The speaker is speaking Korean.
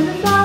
사는 나